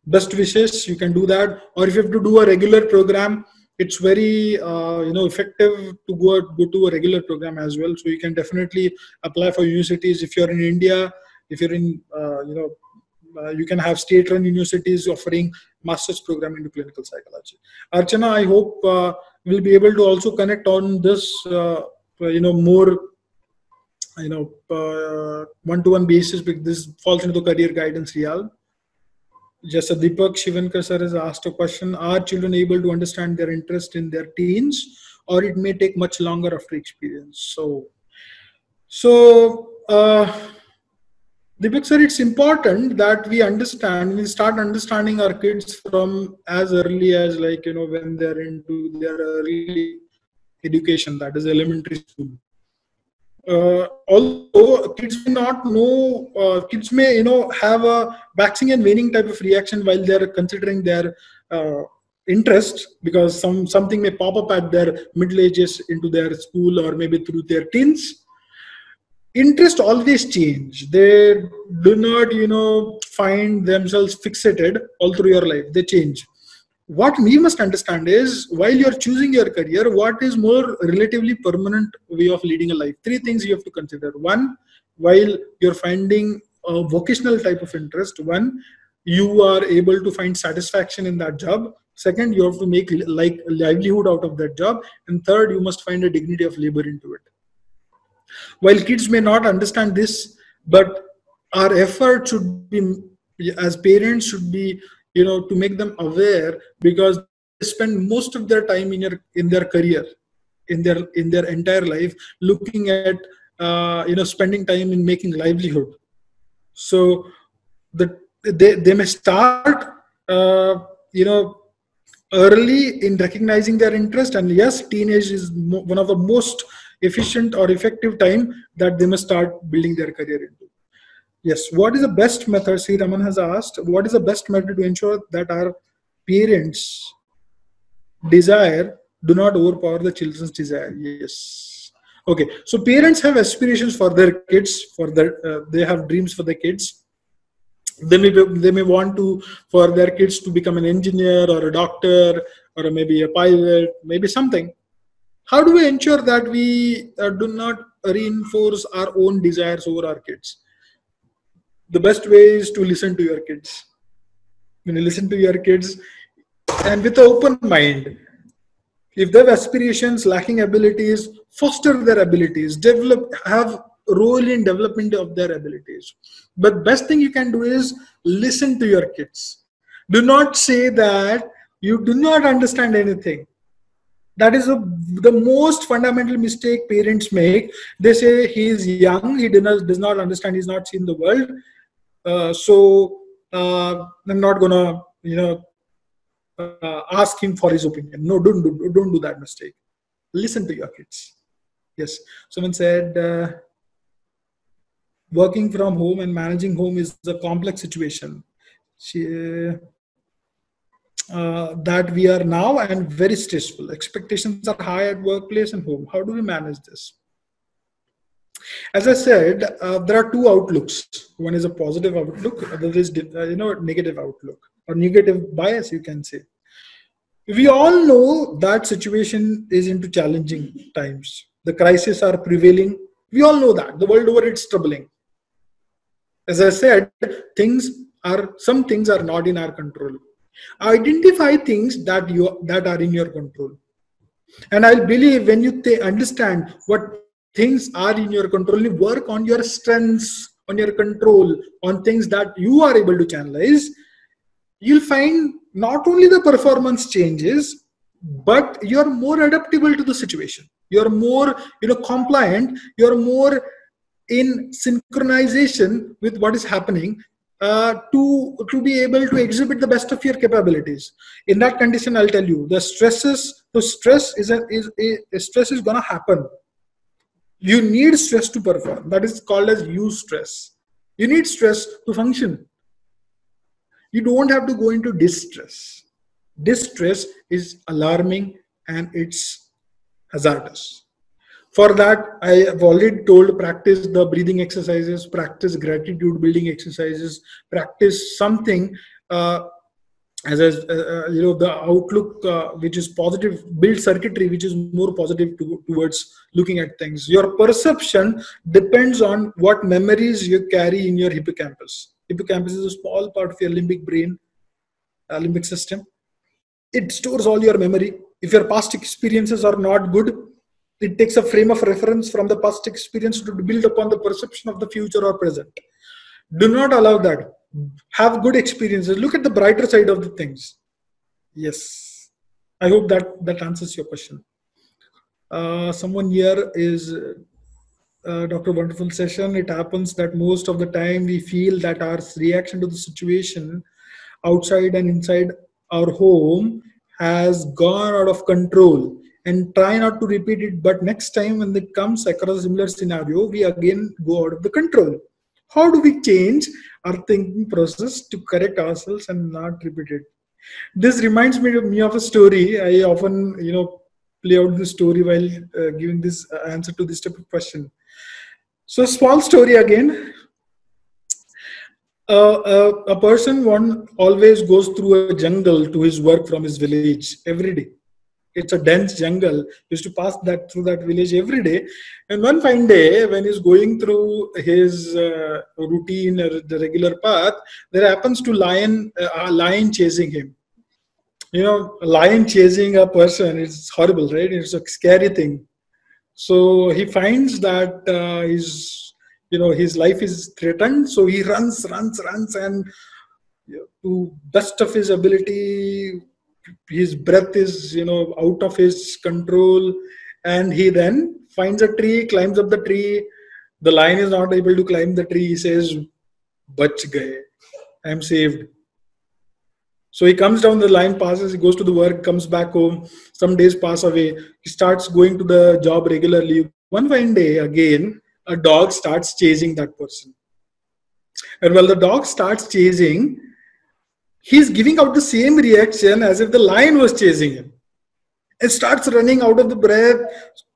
best wishes you can do that or if you have to do a regular program it's very uh, you know effective to go go to a regular program as well so you can definitely apply for universities if you're in india if you're in uh, you know uh, you can have state run universities offering master's program into clinical psychology. Archana i hope uh, we'll be able to also connect on this uh, you know more you know uh, one-to-one basis because this falls into the career guidance real Just Deepak Shivankar sir has asked a question. Are children able to understand their interest in their teens, or it may take much longer after experience? So, so uh, Deepak sir, it's important that we understand, we start understanding our kids from as early as like, you know, when they're into their early education, that is elementary school uh, although kids may not know, uh, kids may you know have a waxing and waning type of reaction while they're considering their uh, interest because some something may pop up at their middle ages into their school or maybe through their teens. Interest always change. They do not you know find themselves fixated all through your life. They change. What we must understand is while you're choosing your career what is more relatively permanent way of leading a life? Three things you have to consider. One while you're finding a vocational type of interest. One you are able to find satisfaction in that job. Second you have to make like livelihood out of that job. And third you must find a dignity of labor into it while kids may not understand this but our effort should be as parents should be you know to make them aware because they spend most of their time in your in their career in their in their entire life looking at uh, you know spending time in making livelihood. So the they, they may start uh, you know early in recognizing their interest and yes teenage is one of the most efficient or effective time that they must start building their career into Yes. What is the best method? See, Raman has asked, what is the best method to ensure that our parents' desire do not overpower the children's desire? Yes. Okay. So parents have aspirations for their kids. For their, uh, they have dreams for their kids. They may be, they may want to for their kids to become an engineer or a doctor or maybe a pilot, maybe something. How do we ensure that we uh, do not reinforce our own desires over our kids? the best way is to listen to your kids. When you listen to your kids and with an open mind if they have aspirations lacking abilities foster their abilities develop have role in development of their abilities. But best thing you can do is listen to your kids. Do not say that you do not understand anything that is a, the most fundamental mistake parents make they say he is young he does not, does not understand he's not seen the world uh, so uh, I'm not gonna, you know, uh, ask him for his opinion. No, don't do, don't do that mistake. Listen to your kids. Yes, someone said uh, working from home and managing home is a complex situation. She, uh, that we are now and very stressful. Expectations are high at workplace and home. How do we manage this? As I said, uh, there are two outlooks. One is a positive outlook, other is uh, you know negative outlook or negative bias, you can say. We all know that situation is into challenging times. The crises are prevailing. We all know that the world over it's troubling. As I said, things are some things are not in our control. Identify things that you that are in your control. And i believe when you th- understand what things are in your control you work on your strengths on your control on things that you are able to channelize you'll find not only the performance changes but you're more adaptable to the situation. You're more you know compliant. You're more in synchronization with what is happening uh, to to be able to exhibit the best of your capabilities in that condition i'll tell you the stresses the stress is a, is a, stress is going to happen you need stress to perform. That is called as eustress You need stress to function. You don't have to go into distress. distress is alarming and it's hazardous. For that, I have already told practice the breathing exercises, practice gratitude building exercises, practice something uh, as a, uh, uh, you know the outlook uh, which is positive build circuitry which is more positive to, towards looking at things. Your perception depends on what memories you carry in your hippocampus. Hippocampus is a small part of your limbic brain uh, limbic system. It stores all your memory. If your past experiences are not good it takes a frame of reference from the past experience to build upon the perception of the future or present. Do not allow that. Have good experiences. Look at the brighter side of the things. Yes. I hope that that answers your question. Uh, someone here is uh, dr wonderful session. It happens that most of the time we feel that our reaction to the situation outside and inside our home has gone out of control and try not to repeat it but next time when it comes across a similar scenario we again go out of the control. How do we change our thinking process to correct ourselves and not repeat it? This reminds me of, me of a story. I often you know play out this story while uh, giving this uh, answer to this type of question. So small story again. Uh, uh, a person one always goes through a jungle to his work from his village every day it's a dense jungle. Used to pass that through that village every day. And one fine day when he's going through his uh, routine or the regular path there happens to lion uh, a lion chasing him. You know a lion chasing a person it's horrible right? It's a scary thing. So he finds that uh, his you know his life is threatened. So he runs runs runs and to best of his ability his breath is you know out of his control and he then finds a tree climbs up the tree. The lion is not able to climb the tree. He says bach gaye. I am saved. So he comes down the line passes he goes to the work comes back home. Some days pass away. He starts going to the job regularly. One fine day again a dog starts chasing that person. And while the dog starts chasing he's giving out the same reaction as if the lion was chasing him. It starts running out of the breath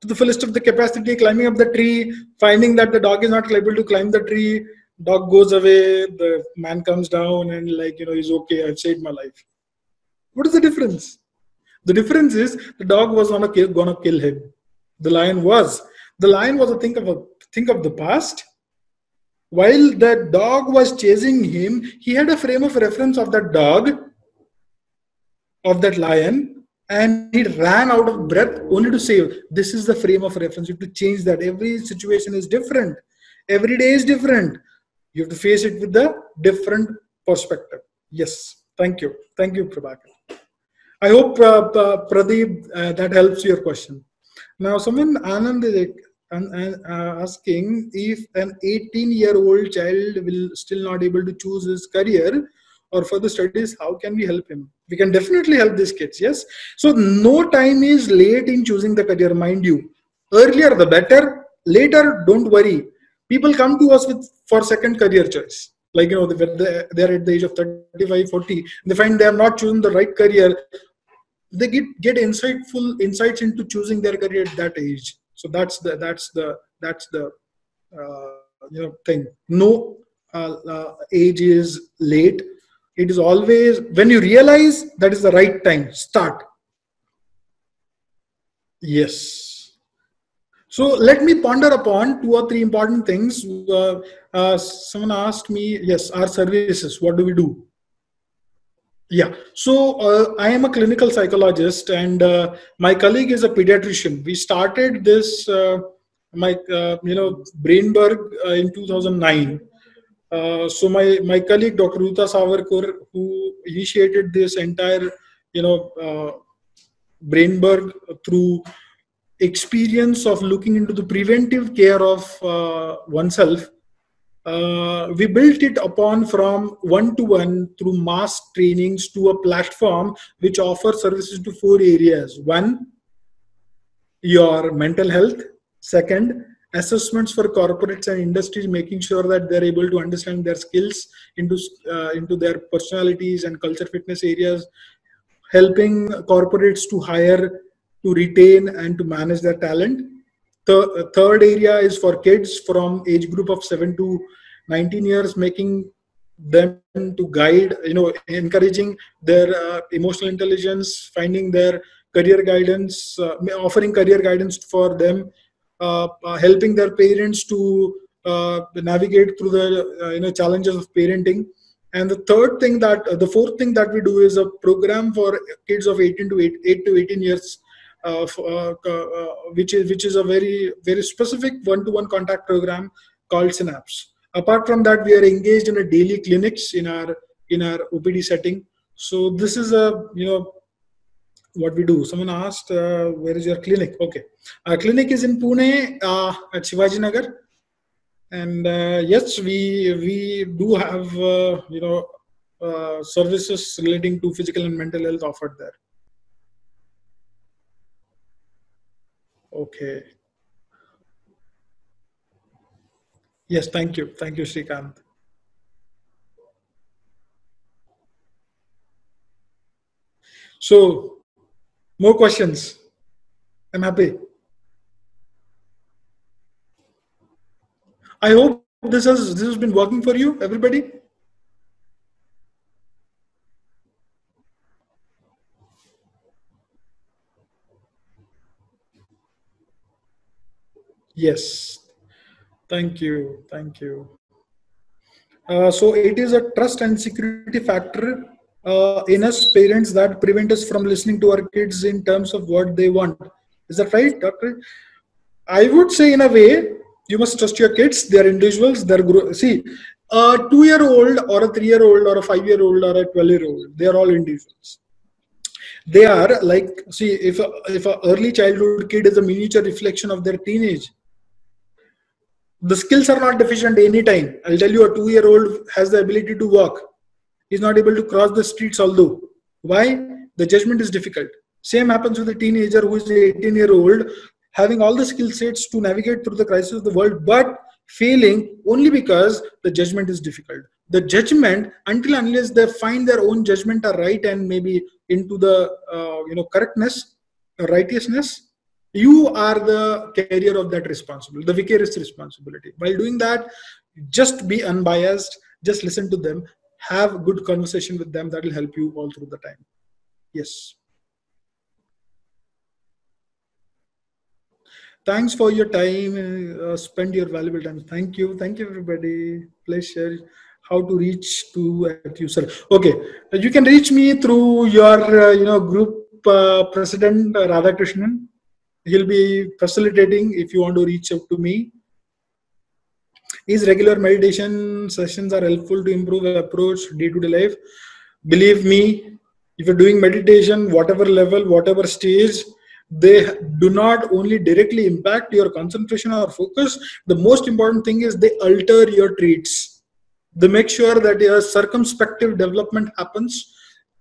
to the fullest of the capacity, climbing up the tree, finding that the dog is not able to climb the tree. Dog goes away, the man comes down and like, you know, he's okay, I've saved my life. What is the difference? The difference is the dog was gonna kill, gonna kill him. The lion was. The lion was a think of a think of the past while the dog was chasing him, he had a frame of reference of that dog, of that lion, and he ran out of breath only to save. This is the frame of reference. You have to change that. Every situation is different. Every day is different. You have to face it with a different perspective. Yes. Thank you. Thank you, Prabhakar. I hope, uh, Pradeep, uh, that helps your question. Now, someone, Anand, and, uh, asking if an 18 year old child will still not able to choose his career or further studies how can we help him? We can definitely help these kids yes? So no time is late in choosing the career mind you. Earlier the better later don't worry. People come to us with for second career choice. Like you know they're, they're at the age of 35 40 they find they have not chosen the right career. They get get insightful insights into choosing their career at that age so that's the that's the that's the uh, you know thing. No uh, uh, age is late. It is always when you realize that is the right time start. Yes. So let me ponder upon two or three important things. Uh, uh, someone asked me yes our services what do we do yeah, so uh, I am a clinical psychologist, and uh, my colleague is a pediatrician. We started this, uh, my uh, you know, Brainberg uh, in 2009. Uh, so my my colleague Dr. Ruta Savarkar, who initiated this entire, you know, Brainberg through experience of looking into the preventive care of oneself uh, we built it upon from one to one through mass trainings to a platform which offers services to four areas one your mental health second assessments for corporates and industries making sure that they're able to understand their skills into uh, into their personalities and culture fitness areas helping corporates to hire, to retain, and to manage their talent. The third area is for kids from age group of 7 to 19 years, making them to guide, you know, encouraging their uh, emotional intelligence, finding their career guidance, uh, offering career guidance for them, uh, uh helping their parents to uh, navigate through the uh, you know challenges of parenting. And the third thing that the fourth thing that we do is a program for kids of 18 to 8, 8 to 18 years uh, uh, uh, which is which is a very very specific one-to-one contact program called synapse. Apart from that we are engaged in a daily clinics in our in our opd setting. So this is a you know what we do. Someone asked where is your clinic? Okay. Our clinic is in pune at shivaji nagar. And uh, yes we we do have uh, you know uh, services relating to physical and mental health offered there okay. Yes thank you. Thank you srikant so more questions? I'm happy. I hope this has this has been working for you, everybody. Yes, thank you, thank you. Uh, so it is a trust and security factor uh, in us parents that prevent us from listening to our kids in terms of what they want. Is that right, doctor? I would say in a way you must trust your kids they're individuals they're grow- see a two year old or a three year old or a five year old or a 12 year old they are all individuals they are like see if a, if a early childhood kid is a miniature reflection of their teenage the skills are not deficient anytime. I'll tell you a two year old has the ability to walk. He's not able to cross the streets although. Why? The judgment is difficult. Same happens with a teenager who is 18 year old having all the skill sets to navigate through the crisis of the world, but failing only because the judgment is difficult. The judgment, until unless they find their own judgment are right and maybe into the uh, you know correctness, righteousness, you are the carrier of that responsibility, the vicarious responsibility. While doing that, just be unbiased, just listen to them, have good conversation with them. That will help you all through the time. Yes. thanks for your time uh, spend your valuable time thank you thank you everybody pleasure how to reach to at user okay you can reach me through your uh, you know group uh, president uh, radhakrishnan he'll be facilitating if you want to reach out to me. His regular meditation sessions are helpful to improve approach day-to-day life. Believe me if you're doing meditation whatever level whatever stage they do not only directly impact your concentration or focus the most important thing is they alter your treats they make sure that your circumspective development happens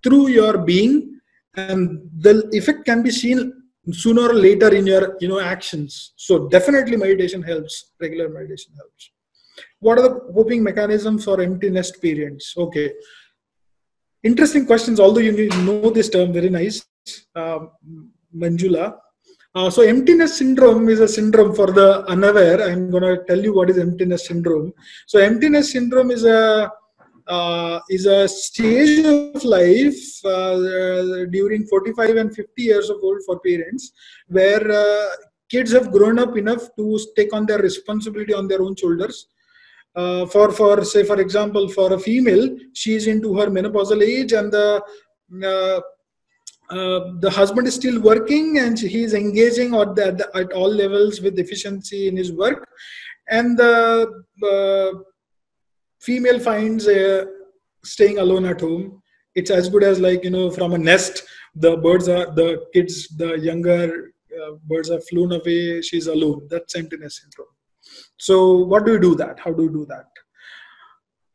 through your being and the effect can be seen sooner or later in your you know actions so definitely meditation helps regular meditation helps what are the coping mechanisms for empty nest parents okay interesting questions although you know this term very nice um, Manjula. Uh, so empty nest syndrome is a syndrome for the unaware. I'm going to tell you what is empty nest syndrome. So empty nest syndrome is a uh, is a stage of life uh, during 45 and 50 years of old for parents where uh, kids have grown up enough to take on their responsibility on their own shoulders. Uh, for for say for example for a female she is into her menopausal age and the uh, uh, the husband is still working and he is engaging at, the, at all levels with efficiency in his work and the uh, female finds uh, staying alone at home it's as good as like you know from a nest the birds are the kids the younger uh, birds have flown away she's alone that's empty nest syndrome so what do you do that how do you do that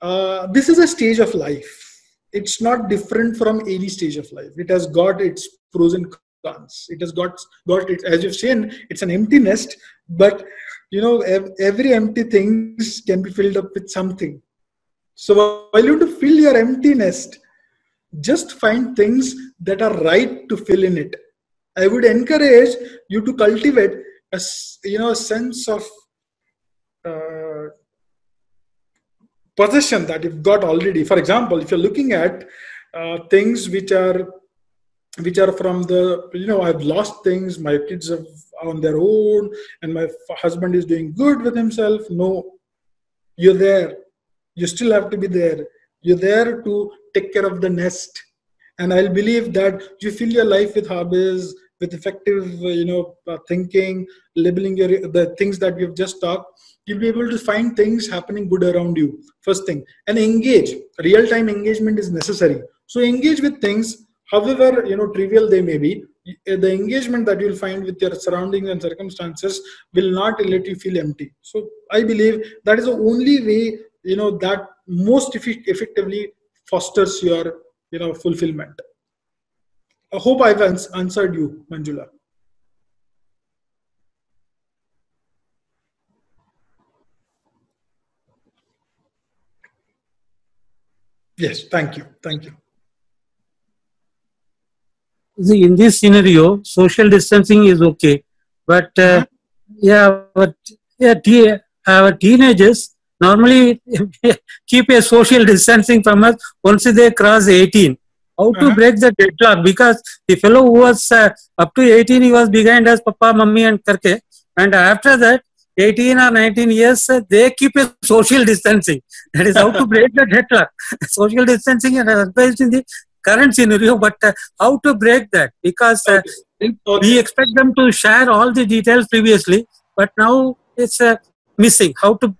uh, this is a stage of life it's not different from any stage of life. It has got its pros and cons. It has got got it as you've seen. It's an empty nest, but you know every empty things can be filled up with something. So while you to fill your empty nest, just find things that are right to fill in it. I would encourage you to cultivate a you know a sense of uh, possession that you've got already. For example if you're looking at uh, things which are which are from the you know i've lost things my kids are on their own and my husband is doing good with himself no you're there you still have to be there. You're there to take care of the nest. And i'll believe that you fill your life with hobbies with effective you know uh, thinking labeling your the things that we've just talked you'll be able to find things happening good around you. First thing. And engage. Real time engagement is necessary. So engage with things however you know trivial they may be the engagement that you'll find with your surroundings and circumstances will not let you feel empty. So i believe that is the only way you know that most effectively fosters your you know fulfillment. I hope i've answered you manjula. Yes thank you thank you. See in this scenario social distancing is okay but uh, uh-huh. yeah but yeah our teenagers normally keep a social distancing from us once they cross 18 how to uh-huh. break the deadlock because the fellow who was uh, up to 18 he was behind us papa mummy and karke and after that 18 or 19 years uh, they keep a social distancing that is how to break the deadlock social distancing is advised in the current scenario, but uh, how to break that? Because uh, okay. we expect them to share all the details previously, but now it's uh, missing. How to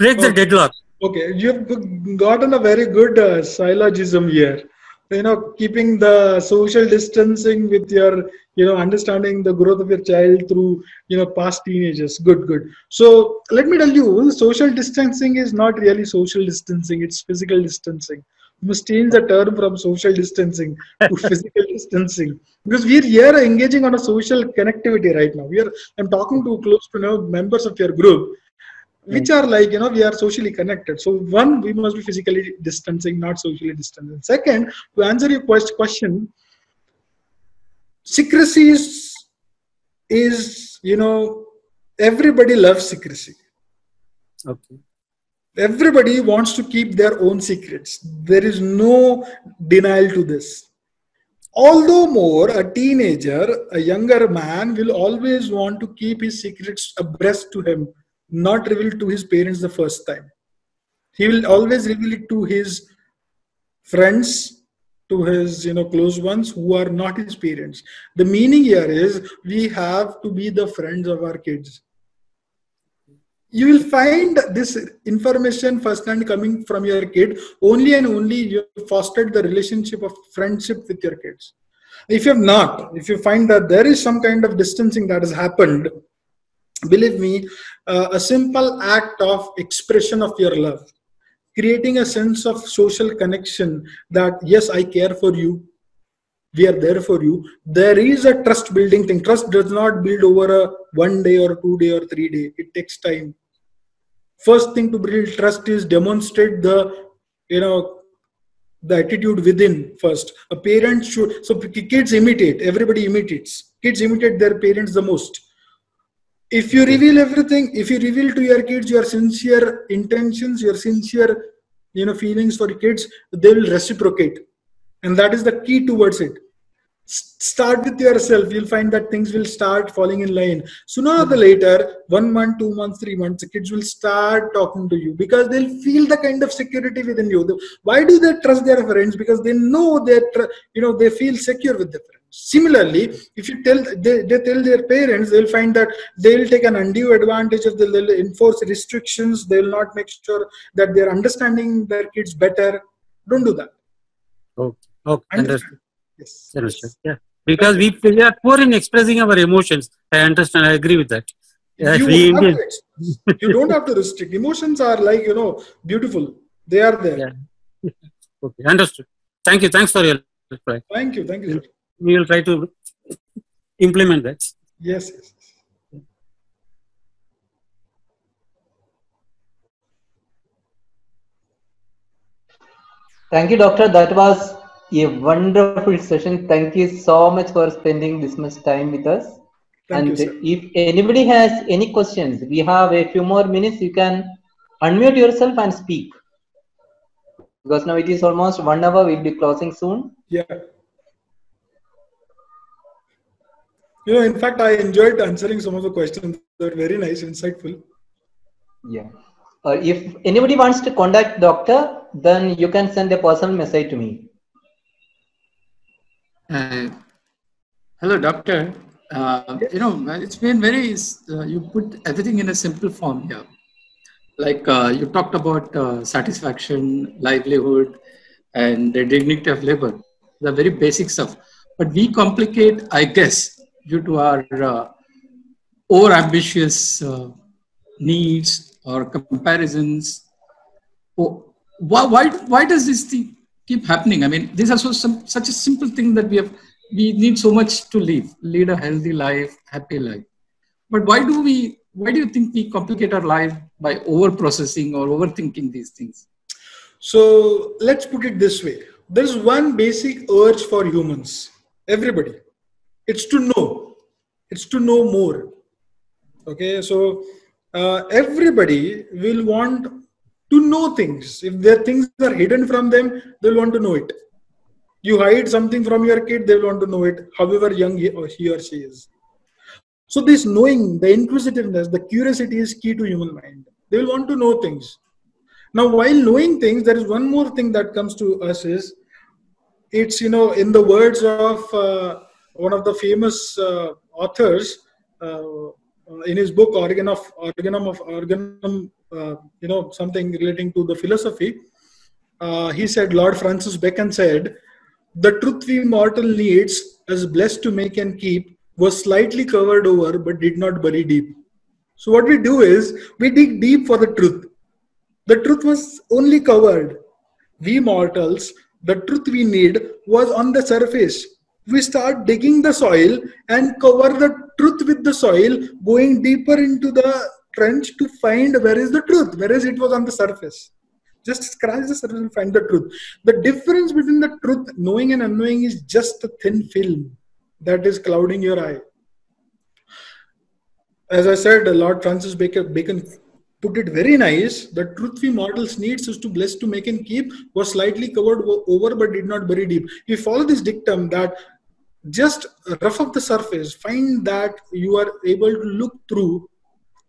break okay. the deadlock? Okay, you've gotten a very good uh, syllogism here. You know, keeping the social distancing with your, you know, understanding the growth of your child through, you know, past teenagers. Good, good. So let me tell you, social distancing is not really social distancing; it's physical distancing must change the term from social distancing to physical distancing because we're here engaging on a social connectivity right now. We are I'm talking to close to you know members of your group, which are like you know we are socially connected. So one, we must be physically distancing, not socially distancing. Second, to answer your quest question, secrecy is is you know everybody loves secrecy. Okay everybody wants to keep their own secrets there is no denial to this although more a teenager a younger man will always want to keep his secrets abreast to him not reveal to his parents the first time. He will always reveal it to his friends to his you know close ones who are not his parents. The meaning here is we have to be the friends of our kids. You will find this information firsthand coming from your kid. Only and only you fostered the relationship of friendship with your kids. If you have not if you find that there is some kind of distancing that has happened believe me uh, a simple act of expression of your love creating a sense of social connection that yes i care for you we are there for you. There is a trust building thing. Trust does not build over a one day or two day or three day. It takes time. First thing to build trust is demonstrate the you know the attitude within first. A parent should so kids imitate. Everybody imitates. Kids imitate their parents the most if you reveal everything if you reveal to your kids your sincere intentions your sincere you know feelings for kids they will reciprocate. And that is the key towards it. Start with yourself. You'll find that things will start falling in line. Sooner or hmm. later one month two months three months the kids will start talking to you because they'll feel the kind of security within you. Why do they trust their friends? Because they know that you know they feel secure with their friends similarly if you tell they, they tell their parents they'll find that they'll take an undue advantage of the they'll enforce restrictions they'll not make sure that they're understanding their kids better don't do that okay okay understand Yes. Understood. Yeah. Because we, we are poor in expressing our emotions. I understand. I agree with that. Yeah, you, we you don't have to restrict. Emotions are like, you know, beautiful. They are there. Yeah. okay. Understood. Thank you. Thanks for your reply. Thank you. Thank you. We will try to implement that. Yes. yes. Thank you, doctor. That was a wonderful session. Thank you so much for spending this much time with us. Thank and you, sir. if anybody has any questions, we have a few more minutes. You can unmute yourself and speak. Because now it is almost one hour. We'll be closing soon. Yeah. You know, in fact, I enjoyed answering some of the questions. They're very nice, insightful. Yeah. Uh, if anybody wants to contact doctor, then you can send a personal message to me. Uh, hello, doctor. Uh, you know, it's been very, uh, you put everything in a simple form here. Like uh, you talked about uh, satisfaction, livelihood, and the dignity of labor, the very basic stuff. But we complicate, I guess, due to our uh, over ambitious needs or comparisons. Oh, why, why, why does this thing keep happening? I mean, this is also some, such a simple thing that we have we need so much to live, lead a healthy life, happy life. But why do we, why do you think we complicate our life by over processing or overthinking these things? So let's put it this way there's one basic urge for humans, everybody. It's to know, it's to know more. Okay, so uh, everybody will want to know things. If their things are hidden from them, they'll want to know it. You hide something from your kid they'll want to know it however young he or, he or she is. So this knowing the inquisitiveness the curiosity is key to human mind. They will want to know things. Now while knowing things there is one more thing that comes to us is it's you know in the words of uh, one of the famous uh, authors uh, in his book organ of organum of organum uh, you know something relating to the philosophy he said lord francis bacon said the truth we mortal needs, as blessed to make and keep, was slightly covered over but did not bury deep. So, what we do is we dig deep for the truth. The truth was only covered. We mortals, the truth we need was on the surface. We start digging the soil and cover the truth with the soil, going deeper into the trench to find where is the truth, whereas it was on the surface. Just scratch the surface and find the truth. The difference between the truth, knowing and unknowing, is just a thin film that is clouding your eye. As I said, Lord Francis Bacon, Bacon put it very nice. The truth we models needs is to bless to make and keep was slightly covered over but did not bury deep. We follow this dictum that just rough up the surface, find that you are able to look through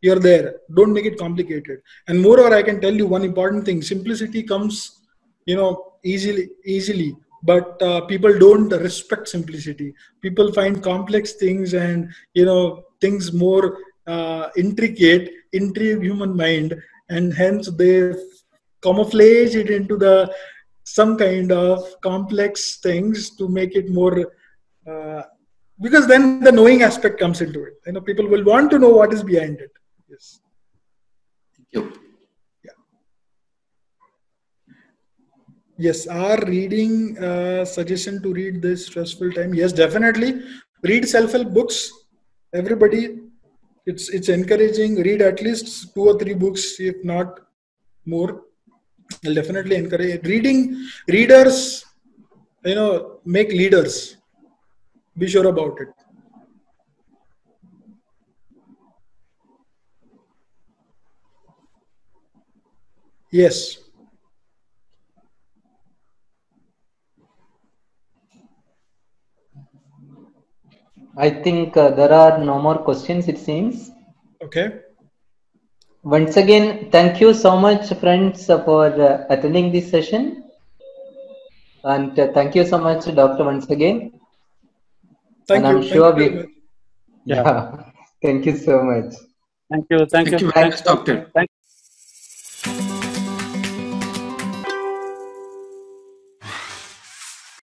you're there don't make it complicated and moreover i can tell you one important thing simplicity comes you know easily easily but uh, people don't respect simplicity people find complex things and you know things more uh, intricate intrigue human mind and hence they camouflage it into the some kind of complex things to make it more uh, because then the knowing aspect comes into it you know people will want to know what is behind it Yes. Thank you. Yeah. Yes, our reading uh, suggestion to read this stressful time. Yes, definitely. Read self-help books. Everybody, it's it's encouraging. Read at least two or three books, if not more. I'll definitely encourage reading. Readers, you know, make leaders. Be sure about it. Yes. I think uh, there are no more questions, it seems. Okay. Once again, thank you so much, friends, uh, for uh, attending this session. And uh, thank you so much, Doctor, once again. Thank and you. I'm sure Thank we. you. Yeah. thank you so much. Thank you. Thank, Thank you you. very much, doctor. Thank